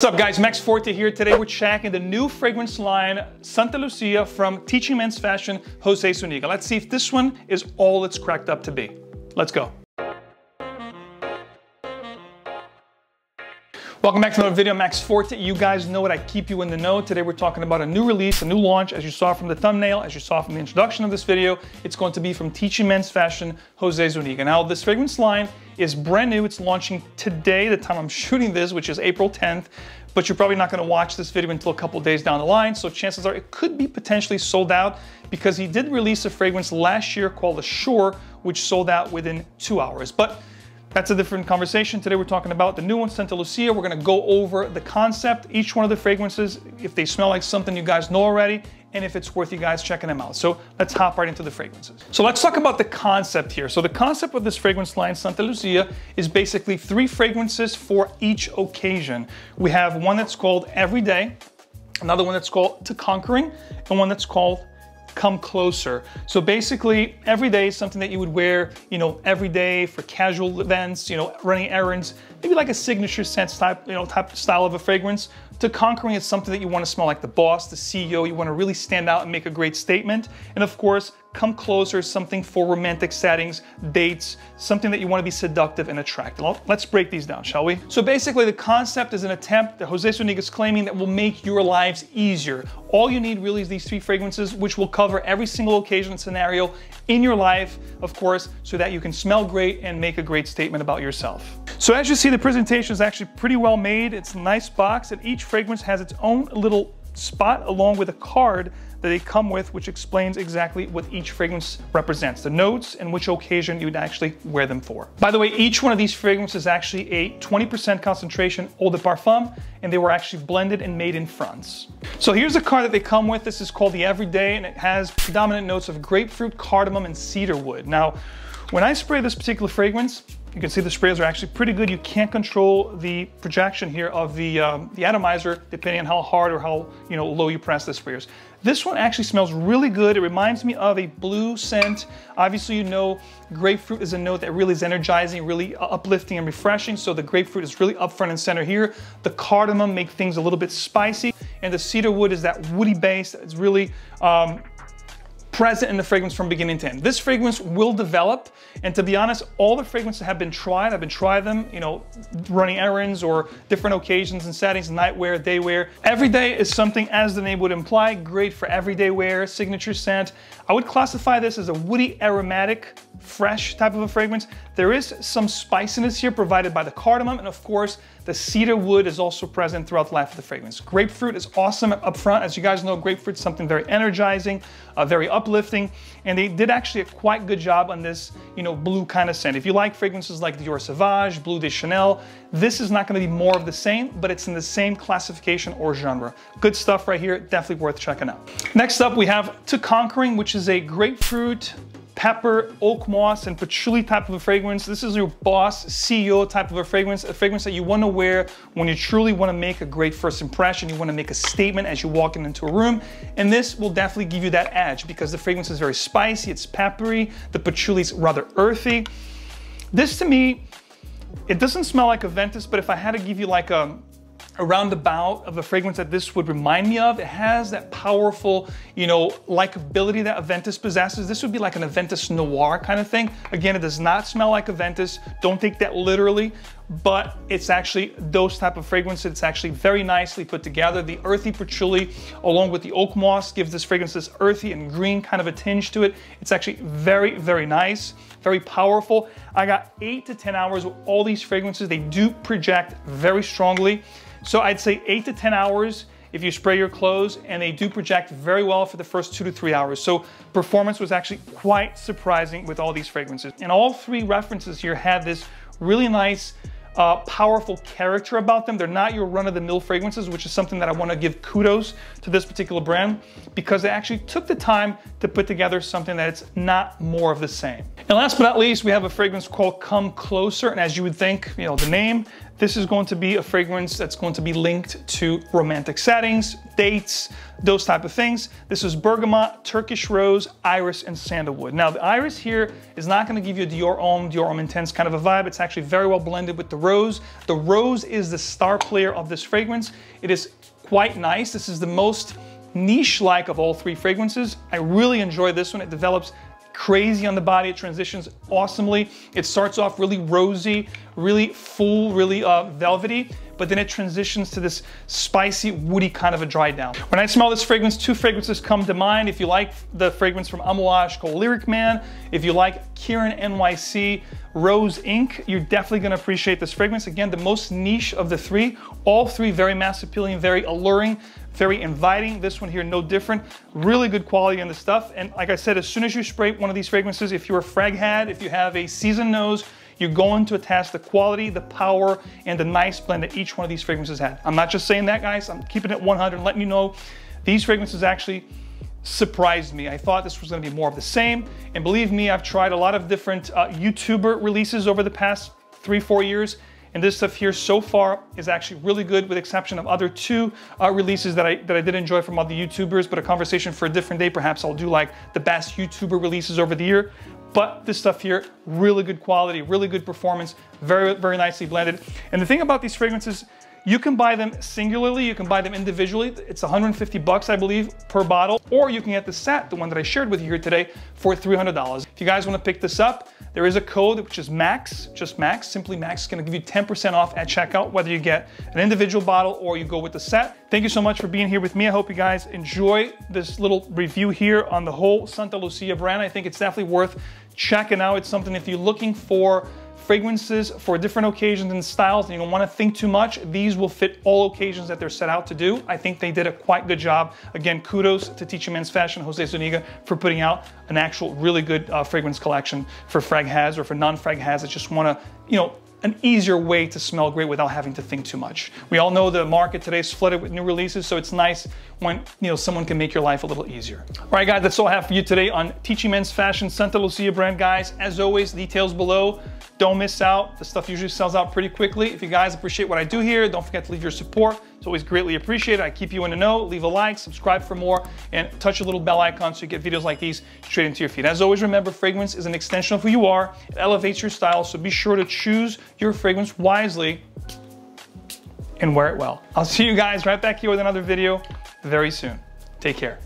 What's up guys, Max Forti here. Today we're checking the new fragrance line, Santa Lucia from Teaching Men's Fashion, Jose Zuniga. Let's see if this one is all it's cracked up to be. Let's go. Welcome back to another video, Max Forti. You guys know what I keep you in the know. Today we're talking about a new release, a new launch, as you saw from the thumbnail, as you saw from the introduction of this video. It's going to be from Teaching Men's Fashion, Jose Zuniga. Now, this fragrance line is brand new. It's launching today, the time I'm shooting this, which is April 10th. But you're probably not gonna watch this video until a couple days down the line. So chances are it could be potentially sold out because he did release a fragrance last year called Ashore, which sold out within two hours. But that's a different conversation. Today we're talking about the new one, Santa Lucia. We're gonna go over the concept, each one of the fragrances, if they smell like something you guys know already, and if it's worth you guys checking them out. So let's hop right into the fragrances. So let's talk about the concept here. So the concept of this fragrance line, Santa Lucia, is basically three fragrances for each occasion. We have one that's called Everyday, another one that's called To Conquering, and one that's called come closer. So basically, every day is something that you would wear, you know, every day for casual events, you know, running errands, maybe like a signature scent type, you know, type style of a fragrance. To conquering is something that you want to smell like the boss, the CEO. You want to really stand out and make a great statement. And of course, come closer, something for romantic settings, dates, something that you want to be seductive and attractive. Let's break these down, shall we? So basically, the concept is an attempt that Jose Zuniga is claiming that will make your lives easier. All you need really is these three fragrances, which will cover every single occasion and scenario in your life, of course, so that you can smell great and make a great statement about yourself. So as you see, the presentation is actually pretty well made. It's a nice box and each fragrance has its own little spot along with a card that they come with which explains exactly what each fragrance represents, the notes and which occasion you would actually wear them for. By the way, each one of these fragrances is actually a 20% concentration eau de parfum and they were actually blended and made in France. So here's the card that they come with. This is called the Everyday and it has predominant notes of grapefruit, cardamom, and cedar wood. Now, when I spray this particular fragrance, you can see the sprays are actually pretty good. You can't control the projection here of the, um, the atomizer depending on how hard or how you know low you press the sprayers. This one actually smells really good. It reminds me of a blue scent. Obviously, you know grapefruit is a note that really is energizing, really uplifting and refreshing. So the grapefruit is really up front and center here. The cardamom make things a little bit spicy. And the cedar wood is that woody base that's really um, present in the fragrance from beginning to end. This fragrance will develop, and to be honest, all the fragrances have been tried. I've been trying them, you know, running errands or different occasions and settings, nightwear, daywear. Every day is something, as the name would imply, great for everyday wear, signature scent. I would classify this as a woody aromatic fresh type of a fragrance. There is some spiciness here provided by the cardamom, and of course, the cedar wood is also present throughout the life of the fragrance. Grapefruit is awesome up front. As you guys know, grapefruit is something very energizing, uh, very uplifting, and they did actually a quite good job on this, you know, blue kind of scent. If you like fragrances like Dior Sauvage, Bleu de Chanel, this is not gonna be more of the same, but it's in the same classification or genre. Good stuff right here, definitely worth checking out. Next up, we have To Conquering, which is a grapefruit pepper, oak moss, and patchouli type of a fragrance. This is your boss, CEO type of a fragrance, a fragrance that you wanna wear when you truly wanna make a great first impression. You wanna make a statement as you walk into a room. And this will definitely give you that edge because the fragrance is very spicy, it's peppery, the patchouli is rather earthy. This to me, it doesn't smell like Aventus, but if I had to give you like a, around about of a fragrance that this would remind me of. It has that powerful, you know, likability that Aventus possesses. This would be like an Aventus Noir kind of thing. Again, it does not smell like Aventus. Don't take that literally, but it's actually those type of fragrances. It's actually very nicely put together. The earthy patchouli along with the oak moss gives this fragrance this earthy and green kind of a tinge to it. It's actually very, very nice, very powerful. I got eight to 10 hours with all these fragrances. They do project very strongly. So I'd say eight to 10 hours if you spray your clothes and they do project very well for the first two to three hours. So performance was actually quite surprising with all these fragrances. And all three references here had this really nice uh, powerful character about them. They're not your run-of-the-mill fragrances, which is something that I want to give kudos to this particular brand because they actually took the time to put together something that's not more of the same. And last but not least, we have a fragrance called Come Closer. And as you would think, you know, the name, This is going to be a fragrance that's going to be linked to romantic settings, dates, those type of things. This is bergamot, Turkish rose, iris, and sandalwood. Now the iris here is not gonna give you a Dior Homme, Dior Homme Intense kind of a vibe. It's actually very well blended with the rose. The rose is the star player of this fragrance. It is quite nice. This is the most niche-like of all three fragrances. I really enjoy this one. It develops crazy on the body. It transitions awesomely. It starts off really rosy, really full, really uh, velvety, but then it transitions to this spicy, woody kind of a dry down. When I smell this fragrance, two fragrances come to mind. If you like the fragrance from Amouage called Lyric Man, if you like Kirin NYC Rose Ink, you're definitely gonna appreciate this fragrance. Again, the most niche of the three, all three very mass appealing, very alluring, very inviting. This one here, no different. Really good quality in the stuff. And like I said, as soon as you spray one of these fragrances, if you're a frag head, if you have a seasoned nose, you're going to attest the quality, the power, and the nice blend that each one of these fragrances had. I'm not just saying that, guys. I'm keeping it 100, letting you know these fragrances actually surprised me. I thought this was gonna be more of the same. And believe me, I've tried a lot of different uh, YouTuber releases over the past three, four years. And this stuff here so far is actually really good with exception of other two uh, releases that I, that I did enjoy from other YouTubers, but a conversation for a different day. Perhaps I'll do like the best YouTuber releases over the year. But this stuff here, really good quality, really good performance, very, very nicely blended. And the thing about these fragrances, you can buy them singularly, you can buy them individually. It's 150 bucks, I believe, per bottle, or you can get the set, the one that I shared with you here today, for $300. If you guys wanna pick this up, there is a code which is MAX, just MAX, simply MAX, is gonna give you 10% off at checkout, whether you get an individual bottle or you go with the set. Thank you so much for being here with me. I hope you guys enjoy this little review here on the whole Santa Lucia brand. I think it's definitely worth checking out. It's something if you're looking for fragrances for different occasions and styles and you don't want to think too much, these will fit all occasions that they're set out to do. I think they did a quite good job. Again, kudos to Teaching Men's Fashion, Jose Zuniga, for putting out an actual really good uh, fragrance collection for frag has or for non-frag has that just want to, you know, an easier way to smell great without having to think too much. We all know the market today is flooded with new releases, so it's nice when you know someone can make your life a little easier. All right, guys, that's all I have for you today on Teaching Men's Fashion Santa Lucia brand, guys. As always, details below. Don't miss out. The stuff usually sells out pretty quickly. If you guys appreciate what I do here, don't forget to leave your support. It's always greatly appreciated. I keep you in the know. Leave a like, subscribe for more, and touch the little bell icon so you get videos like these straight into your feed. As always, remember, fragrance is an extension of who you are. It elevates your style, so be sure to choose your fragrance wisely and wear it well. I'll see you guys right back here with another video very soon. Take care.